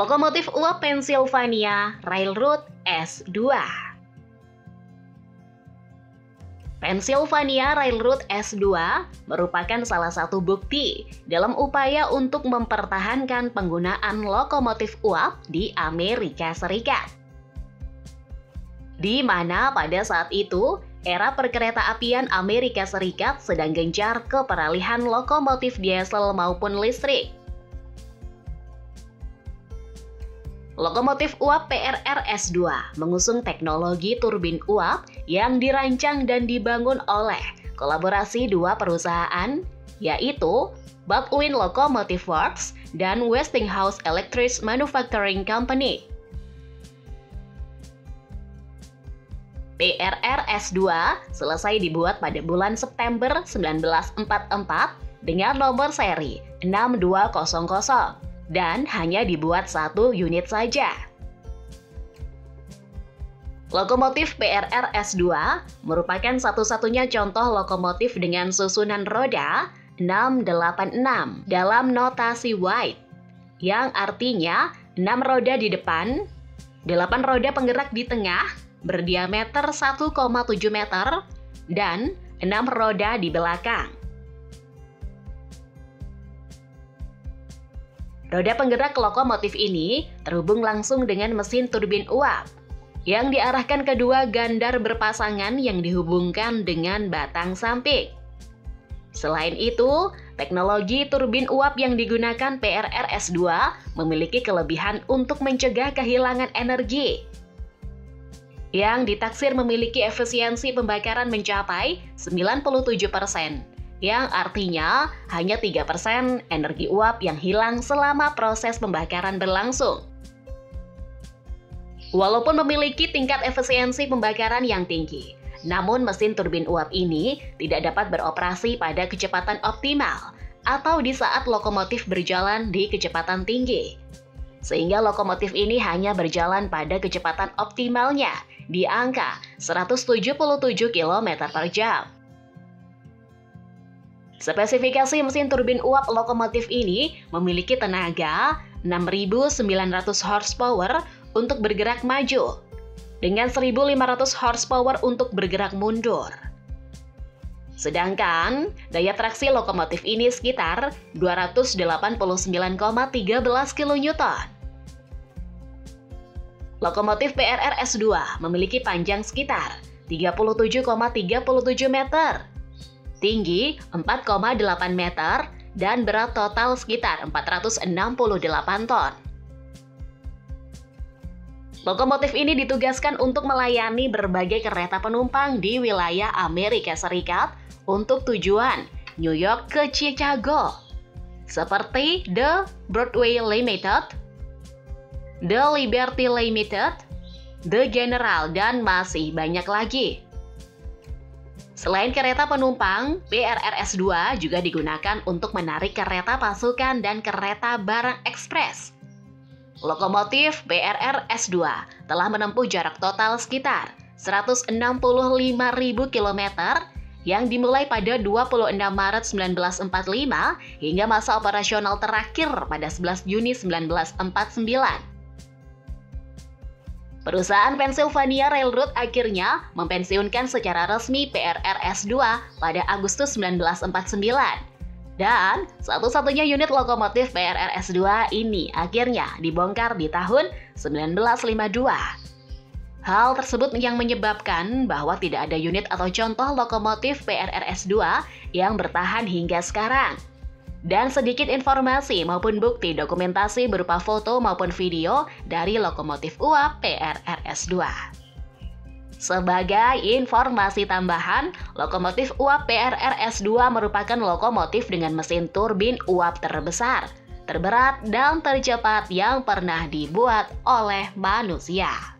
Lokomotif uap Pennsylvania Railroad S2 Pennsylvania Railroad S2 merupakan salah satu bukti dalam upaya untuk mempertahankan penggunaan lokomotif uap di Amerika Serikat. Di mana pada saat itu, era perkereta apian Amerika Serikat sedang gencar ke peralihan lokomotif diesel maupun listrik. Lokomotif uap PRR S2 mengusung teknologi turbin uap yang dirancang dan dibangun oleh kolaborasi dua perusahaan, yaitu Baldwin Locomotive Works dan Westinghouse Electric Manufacturing Company. PRR S2 selesai dibuat pada bulan September 1944 dengan nomor seri 6200 dan hanya dibuat satu unit saja. Lokomotif PRR S2 merupakan satu-satunya contoh lokomotif dengan susunan roda 686 dalam notasi White, yang artinya 6 roda di depan, 8 roda penggerak di tengah berdiameter 1,7 meter, dan 6 roda di belakang. Roda penggerak lokomotif ini terhubung langsung dengan mesin turbin uap yang diarahkan kedua gandar berpasangan yang dihubungkan dengan batang samping. Selain itu, teknologi turbin uap yang digunakan PRRS-2 memiliki kelebihan untuk mencegah kehilangan energi. Yang ditaksir memiliki efisiensi pembakaran mencapai 97 persen yang artinya hanya 3% energi uap yang hilang selama proses pembakaran berlangsung. Walaupun memiliki tingkat efisiensi pembakaran yang tinggi, namun mesin turbin uap ini tidak dapat beroperasi pada kecepatan optimal atau di saat lokomotif berjalan di kecepatan tinggi. Sehingga lokomotif ini hanya berjalan pada kecepatan optimalnya di angka 177 km per jam. Spesifikasi mesin turbin uap lokomotif ini memiliki tenaga 6.900 horsepower untuk bergerak maju dengan 1.500 horsepower untuk bergerak mundur. Sedangkan daya traksi lokomotif ini sekitar 289,13 kN. Lokomotif PRR S2 memiliki panjang sekitar 37,37 meter tinggi 4,8 meter, dan berat total sekitar 468 ton. Lokomotif ini ditugaskan untuk melayani berbagai kereta penumpang di wilayah Amerika Serikat untuk tujuan New York ke Chicago, seperti The Broadway Limited, The Liberty Limited, The General, dan masih banyak lagi. Selain kereta penumpang, BRRS 2 juga digunakan untuk menarik kereta pasukan dan kereta barang ekspres. Lokomotif BRRS 2 telah menempuh jarak total sekitar 165.000 km yang dimulai pada 26 Maret 1945 hingga masa operasional terakhir pada 11 Juni 1949. Perusahaan Pennsylvania Railroad akhirnya mempensiunkan secara resmi PRRS-2 pada Agustus 1949. Dan satu-satunya unit lokomotif PRRS-2 ini akhirnya dibongkar di tahun 1952. Hal tersebut yang menyebabkan bahwa tidak ada unit atau contoh lokomotif PRRS-2 yang bertahan hingga sekarang dan sedikit informasi maupun bukti dokumentasi berupa foto maupun video dari lokomotif uap PRRS-2. Sebagai informasi tambahan, lokomotif uap PRRS-2 merupakan lokomotif dengan mesin turbin uap terbesar, terberat, dan tercepat yang pernah dibuat oleh manusia.